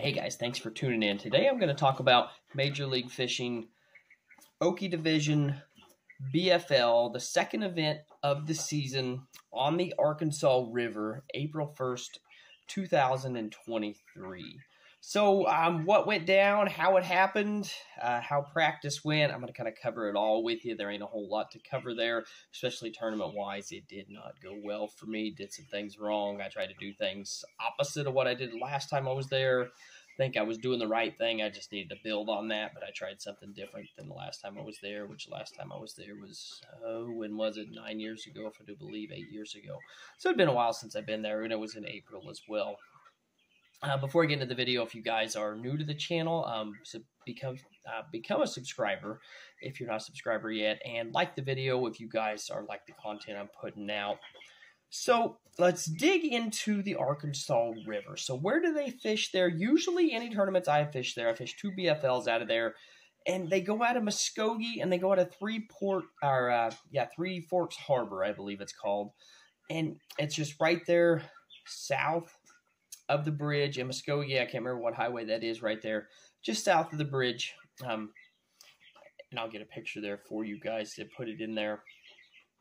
Hey guys, thanks for tuning in. Today I'm going to talk about Major League Fishing Okie Division BFL, the second event of the season on the Arkansas River, April 1st, 2023. So, um, what went down, how it happened, uh, how practice went, I'm going to kind of cover it all with you. There ain't a whole lot to cover there, especially tournament wise. It did not go well for me, did some things wrong. I tried to do things opposite of what I did last time I was there think I was doing the right thing. I just needed to build on that, but I tried something different than the last time I was there, which last time I was there was, oh, when was it? Nine years ago, if I do believe, eight years ago. So it'd been a while since I've been there, and it was in April as well. Uh, before I get into the video, if you guys are new to the channel, um, so become uh, become a subscriber if you're not a subscriber yet, and like the video if you guys are like the content I'm putting out. So let's dig into the Arkansas River. So where do they fish there? Usually, any tournaments I fish there, I fish two BFLs out of there, and they go out of Muskogee and they go out of Three Port or uh, yeah Three Forks Harbor, I believe it's called, and it's just right there south of the bridge in Muskogee. I can't remember what highway that is right there, just south of the bridge. Um, and I'll get a picture there for you guys to put it in there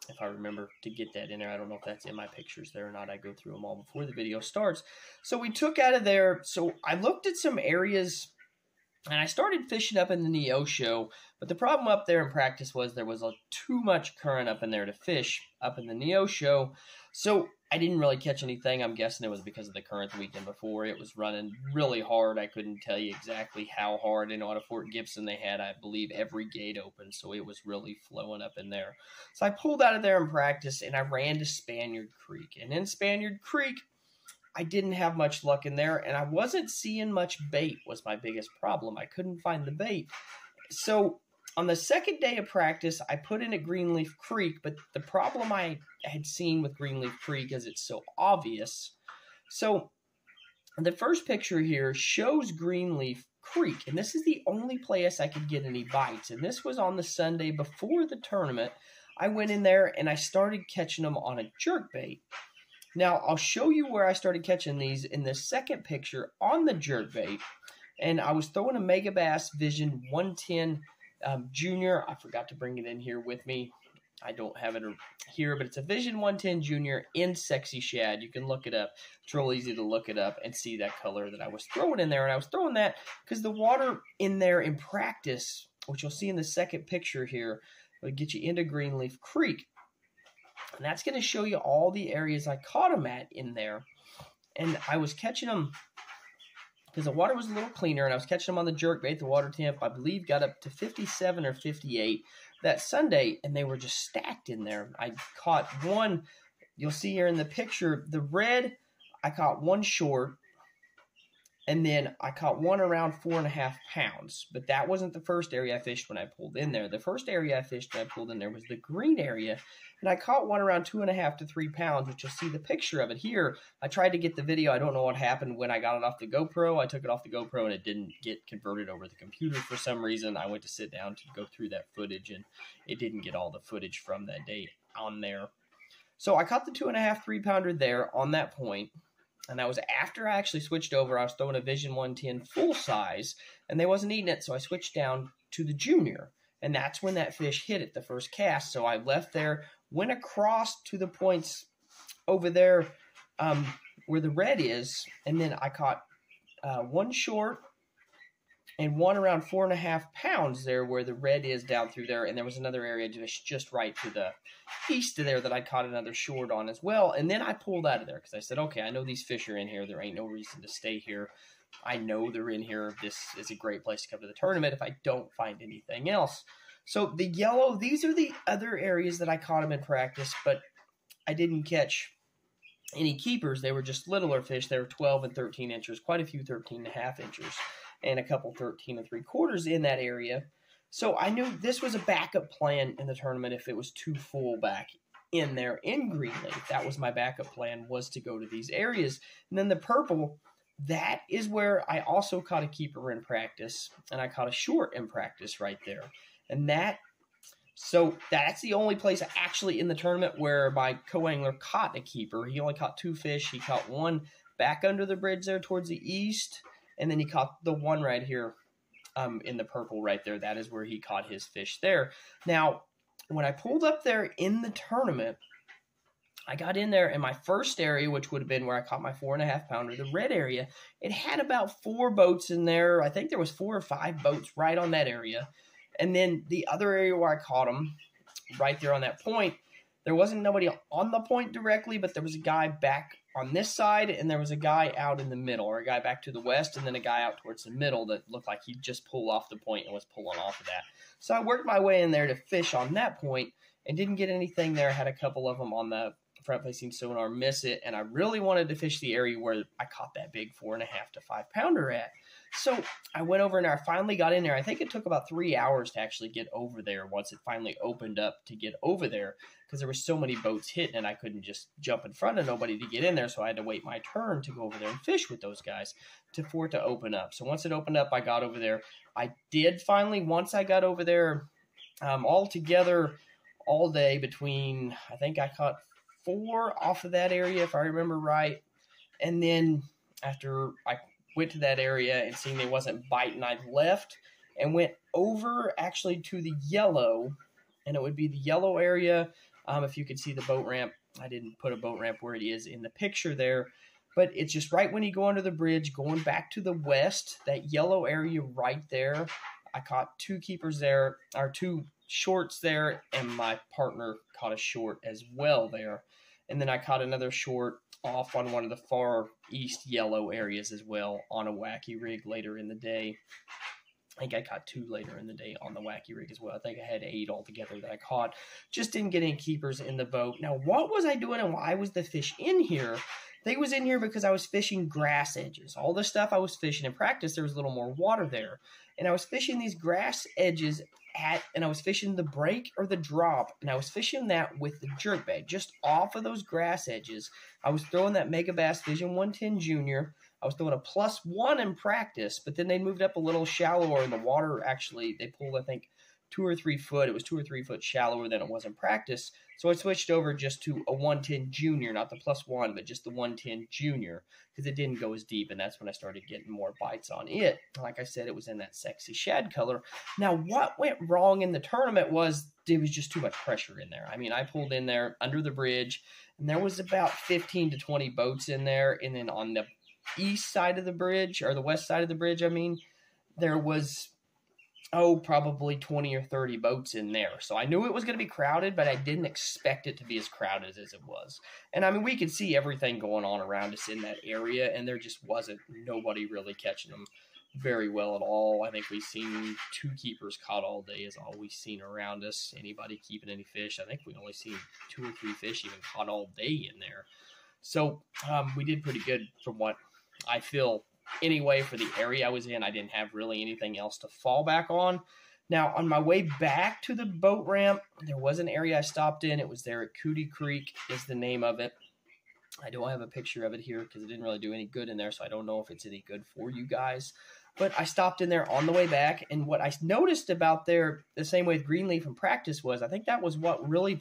if I remember to get that in there. I don't know if that's in my pictures there or not. I go through them all before the video starts. So we took out of there. So I looked at some areas and I started fishing up in the Neosho. But the problem up there in practice was there was a, too much current up in there to fish up in the Neosho. So I didn't really catch anything. I'm guessing it was because of the current the weekend before. It was running really hard. I couldn't tell you exactly how hard. Know, out of Fort Gibson, they had, I believe, every gate open, so it was really flowing up in there. So I pulled out of there in practice and I ran to Spaniard Creek. And in Spaniard Creek, I didn't have much luck in there, and I wasn't seeing much bait. Was my biggest problem. I couldn't find the bait. So on the second day of practice, I put in a Greenleaf Creek, but the problem I had seen with Greenleaf Creek is it's so obvious. So the first picture here shows Greenleaf Creek, and this is the only place I could get any bites. And this was on the Sunday before the tournament. I went in there and I started catching them on a jerk bait. Now, I'll show you where I started catching these in the second picture on the jerk bait. And I was throwing a Megabass Vision 110 um, Junior, I forgot to bring it in here with me. I don't have it here, but it's a Vision 110 Junior in Sexy Shad. You can look it up. It's real easy to look it up and see that color that I was throwing in there. And I was throwing that because the water in there in practice, which you'll see in the second picture here, will get you into Greenleaf Creek. And that's going to show you all the areas I caught them at in there. And I was catching them because the water was a little cleaner and I was catching them on the jerk bait. The water temp, I believe, got up to 57 or 58 that Sunday, and they were just stacked in there. I caught one, you'll see here in the picture, the red, I caught one short, and then I caught one around four and a half pounds. But that wasn't the first area I fished when I pulled in there. The first area I fished when I pulled in there was the green area, and I caught one around two and a half to three pounds, which you'll see the picture of it here. I tried to get the video. I don't know what happened when I got it off the GoPro. I took it off the GoPro and it didn't get converted over the computer for some reason. I went to sit down to go through that footage, and it didn't get all the footage from that day on there. So I caught the two and a half, three pounder there on that point and that was after I actually switched over. I was throwing a Vision 110 full size, and they wasn't eating it, so I switched down to the junior, and that's when that fish hit it the first cast. So I left there, went across to the points over there um, where the red is, and then I caught uh, one short and one around four and a half pounds there where the red is down through there. And there was another area just, just right to the east of there that I caught another short on as well. And then I pulled out of there because I said, okay, I know these fish are in here. There ain't no reason to stay here. I know they're in here. This is a great place to come to the tournament if I don't find anything else. So the yellow, these are the other areas that I caught them in practice, but I didn't catch any keepers. They were just littler fish. They were 12 and 13 inches, quite a few 13 and a half inches and a couple 13 and three quarters in that area. So I knew this was a backup plan in the tournament if it was too full back in there in Green Lake. That was my backup plan was to go to these areas. And then the purple, that is where I also caught a keeper in practice and I caught a short in practice right there. And that so that's the only place actually in the tournament where my co-angler caught a keeper. He only caught two fish. He caught one back under the bridge there towards the east and then he caught the one right here um, in the purple right there. That is where he caught his fish there. Now, when I pulled up there in the tournament, I got in there in my first area, which would have been where I caught my four and a half pounder, the red area. It had about four boats in there. I think there was four or five boats right on that area. And then the other area where I caught them, right there on that point, there wasn't nobody on the point directly, but there was a guy back on this side, and there was a guy out in the middle, or a guy back to the west, and then a guy out towards the middle that looked like he just pulled off the point and was pulling off of that. So I worked my way in there to fish on that point and didn't get anything there. Had a couple of them on the front facing sonar miss it, and I really wanted to fish the area where I caught that big four and a half to five pounder at. So I went over and I finally got in there. I think it took about three hours to actually get over there once it finally opened up to get over there because there were so many boats hitting and I couldn't just jump in front of nobody to get in there. So I had to wait my turn to go over there and fish with those guys to for it to open up. So once it opened up, I got over there. I did finally, once I got over there, um, all together, all day between, I think I caught four off of that area, if I remember right. And then after I went to that area and seeing they wasn't biting, I left and went over actually to the yellow, and it would be the yellow area. Um, if you could see the boat ramp, I didn't put a boat ramp where it is in the picture there, but it's just right when you go under the bridge, going back to the west, that yellow area right there. I caught two keepers there, or two shorts there, and my partner caught a short as well there. And then I caught another short off on one of the far east yellow areas as well on a wacky rig later in the day. I think I caught two later in the day on the wacky rig as well. I think I had eight altogether that I caught. Just didn't get any keepers in the boat. Now, what was I doing and why was the fish in here? They was in here because I was fishing grass edges. All the stuff I was fishing in practice, there was a little more water there. And I was fishing these grass edges at, and I was fishing the break or the drop, and I was fishing that with the jerk bait, just off of those grass edges. I was throwing that Megabass Vision 110 Junior. I was throwing a plus one in practice, but then they moved up a little shallower, and the water actually, they pulled, I think, two or three foot. It was two or three foot shallower than it was in practice. So I switched over just to a 110 junior, not the plus one, but just the 110 junior because it didn't go as deep. And that's when I started getting more bites on it. Like I said, it was in that sexy shad color. Now, what went wrong in the tournament was there was just too much pressure in there. I mean, I pulled in there under the bridge and there was about 15 to 20 boats in there. And then on the east side of the bridge or the west side of the bridge, I mean, there was oh, probably 20 or 30 boats in there. So I knew it was going to be crowded, but I didn't expect it to be as crowded as it was. And I mean, we could see everything going on around us in that area, and there just wasn't nobody really catching them very well at all. I think we've seen two keepers caught all day is all we've seen around us. Anybody keeping any fish? I think we only seen two or three fish even caught all day in there. So um, we did pretty good from what I feel anyway for the area I was in. I didn't have really anything else to fall back on. Now, on my way back to the boat ramp, there was an area I stopped in. It was there at Cootie Creek, is the name of it. I don't have a picture of it here because it didn't really do any good in there, so I don't know if it's any good for you guys. But I stopped in there on the way back, and what I noticed about there, the same way with Greenleaf in practice was, I think that was what really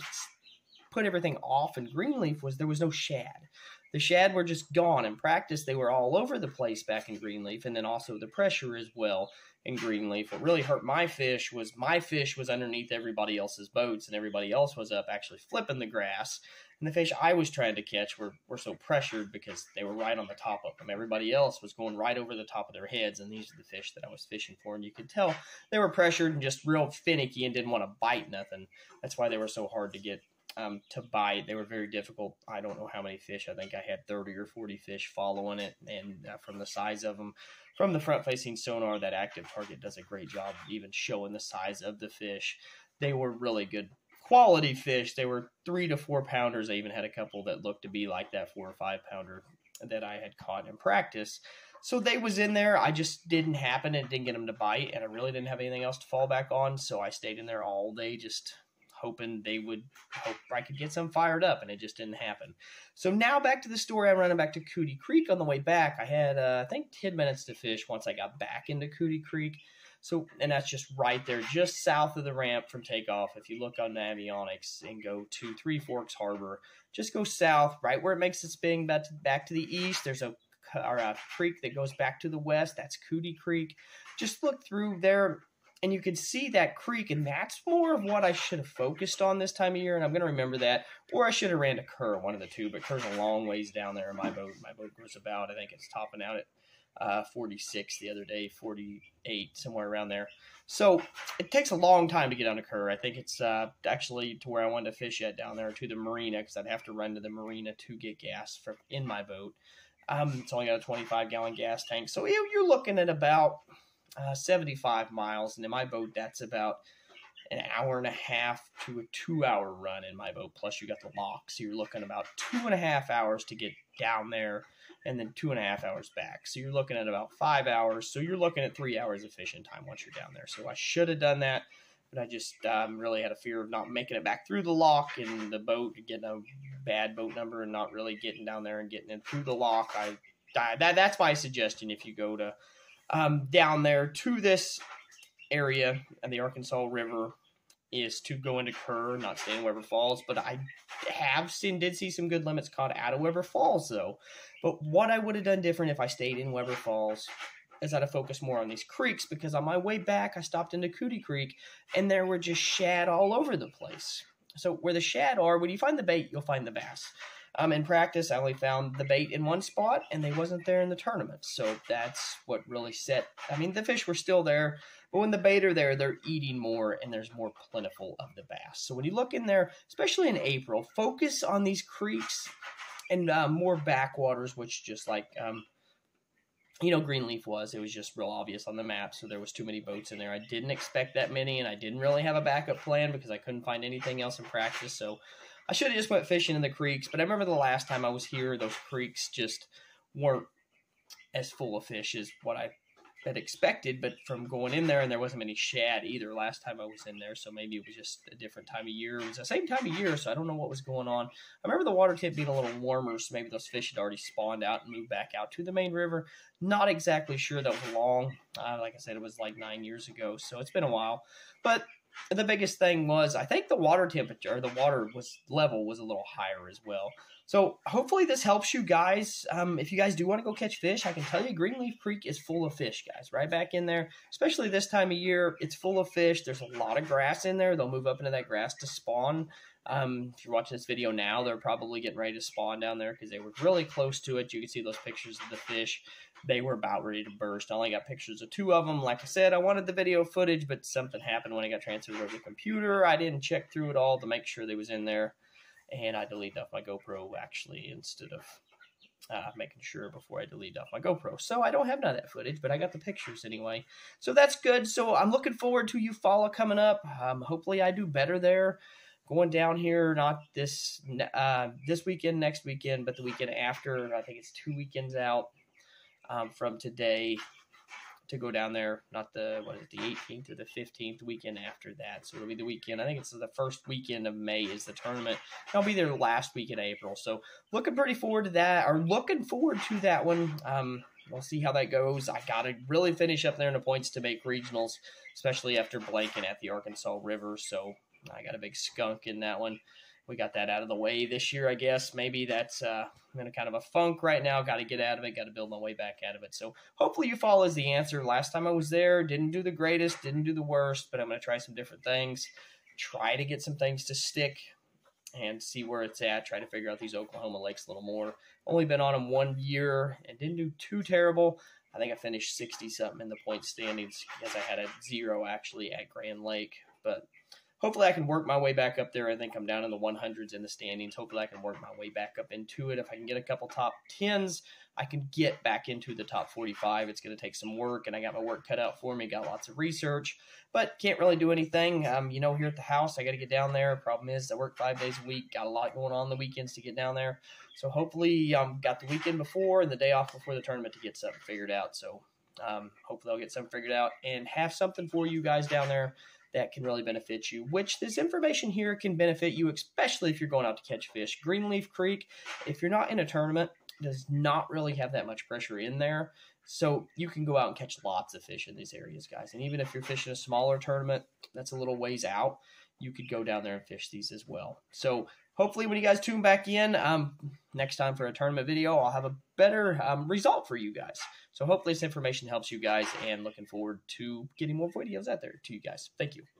put everything off in Greenleaf was there was no shad. The shad were just gone. In practice, they were all over the place back in Greenleaf, and then also the pressure as well in Greenleaf. What really hurt my fish was my fish was underneath everybody else's boats, and everybody else was up actually flipping the grass. And the fish I was trying to catch were, were so pressured because they were right on the top of them. Everybody else was going right over the top of their heads, and these are the fish that I was fishing for. And you could tell they were pressured and just real finicky and didn't want to bite nothing. That's why they were so hard to get um, to bite. They were very difficult. I don't know how many fish. I think I had 30 or 40 fish following it. And uh, from the size of them, from the front facing sonar, that active target does a great job even showing the size of the fish. They were really good quality fish. They were three to four pounders. I even had a couple that looked to be like that four or five pounder that I had caught in practice. So they was in there. I just didn't happen and didn't get them to bite, and I really didn't have anything else to fall back on. So I stayed in there all day, just hoping they would hope I could get some fired up, and it just didn't happen. So now back to the story. I'm running back to Cootie Creek on the way back. I had uh, I think ten minutes to fish once I got back into Cootie Creek. So and that's just right there, just south of the ramp from takeoff. If you look on the Navionics and go to Three Forks Harbor, just go south, right where it makes its spin back to, back to the east. There's a or a creek that goes back to the west. That's Cootie Creek. Just look through there and you can see that creek, and that's more of what I should have focused on this time of year, and I'm going to remember that. Or I should have ran to Kerr, one of the two, but Kerr's a long ways down there in my boat. My boat goes about, I think it's topping out at uh, 46 the other day, 48, somewhere around there. So it takes a long time to get on a Kerr. I think it's uh, actually to where I wanted to fish at down there to the marina because I'd have to run to the marina to get gas from in my boat. Um, it's only got a 25 gallon gas tank, so you're looking at about uh, 75 miles, and in my boat, that's about an hour and a half to a two hour run in my boat. Plus, you got the lock, so you're looking about two and a half hours to get down there, and then two and a half hours back. So you're looking at about five hours. So you're looking at three hours of fishing time once you're down there. So I should have done that, but I just um, really had a fear of not making it back through the lock and the boat, getting a bad boat number, and not really getting down there and getting in through the lock. I that that's my suggestion if you go to um, down there to this area and the Arkansas River is to go into Kerr, not stay in Weber Falls. But I have seen, did see some good limits caught out of Weber Falls, though. But what I would have done different if I stayed in Weber Falls is I'd have focused more on these creeks because on my way back, I stopped into Cootie Creek and there were just shad all over the place. So where the shad are, when you find the bait, you'll find the bass. Um, in practice, I only found the bait in one spot, and they wasn't there in the tournament. So that's what really set. I mean, the fish were still there, but when the bait are there, they're eating more, and there's more plentiful of the bass. So when you look in there, especially in April, focus on these creeks and uh, more backwaters, which just like um, you know, Greenleaf was. It was just real obvious on the map, so there was too many boats in there. I didn't expect that many, and I didn't really have a backup plan because I couldn't find anything else in practice. So I should have just went fishing in the creeks, but I remember the last time I was here, those creeks just weren't as full of fish as what I had expected. But from going in there, and there wasn't many shad either last time I was in there, so maybe it was just a different time of year. It was the same time of year, so I don't know what was going on. I remember the water tip being a little warmer, so maybe those fish had already spawned out and moved back out to the main river. Not exactly sure that was long. Uh, like I said, it was like nine years ago, so it's been a while. But the biggest thing was I think the water temperature, the water was level was a little higher as well. So hopefully this helps you guys. Um, if you guys do want to go catch fish, I can tell you Greenleaf Creek is full of fish, guys. Right back in there, especially this time of year, it's full of fish. There's a lot of grass in there. They'll move up into that grass to spawn. Um, if you're watching this video now, they're probably getting ready to spawn down there because they were really close to it. You can see those pictures of the fish they were about ready to burst. I only got pictures of two of them. Like I said, I wanted the video footage, but something happened when I got transferred over the computer. I didn't check through it all to make sure they was in there, and I deleted off my GoPro actually instead of uh, making sure before I delete off my GoPro. So I don't have none of that footage, but I got the pictures anyway. So that's good. So I'm looking forward to Eufaula coming up. Um, hopefully I do better there. Going down here, not this uh, this weekend, next weekend, but the weekend after. I think it's two weekends out um, from today to go down there. Not the what is it, the 18th or the 15th weekend after that. So it'll be the weekend. I think it's the first weekend of May is the tournament. I'll be there last week in April. So looking pretty forward to that. Or looking forward to that one. Um, we'll see how that goes. I got to really finish up there in the points to make regionals, especially after blanking at the Arkansas River. So I got a big skunk in that one we got that out of the way this year, I guess. Maybe that's uh, I'm in a kind of a funk right now. Got to get out of it. Got to build my way back out of it. So hopefully Eufaula is the answer. Last time I was there, didn't do the greatest, didn't do the worst, but I'm going to try some different things. Try to get some things to stick and see where it's at. Try to figure out these Oklahoma lakes a little more. Only been on them one year and didn't do too terrible. I think I finished 60 something in the point standings because I had a zero actually at Grand Lake. But hopefully I can work my way back up there. I think I'm down in the 100s in the standings. Hopefully I can work my way back up into it. If I can get a couple top 10s, I can get back into the top 45. It's going to take some work, and I got my work cut out for me. Got lots of research, but can't really do anything. Um, you know, here at the house, I got to get down there. Problem is, I work five days a week. Got a lot going on the weekends to get down there. So hopefully, um, got the weekend before and the day off before the tournament to get something figured out. So um, hopefully, I'll get something figured out and have something for you guys down there that can really benefit you, which this information here can benefit you, especially if you're going out to catch fish. Greenleaf Creek, if you're not in a tournament, does not really have that much pressure in there. So you can go out and catch lots of fish in these areas, guys. And even if you're fishing a smaller tournament that's a little ways out, you could go down there and fish these as well. So hopefully when you guys tune back in um, next time for a tournament video, I'll have a better um, result for you guys. So hopefully this information helps you guys and looking forward to getting more videos out there to you guys. Thank you.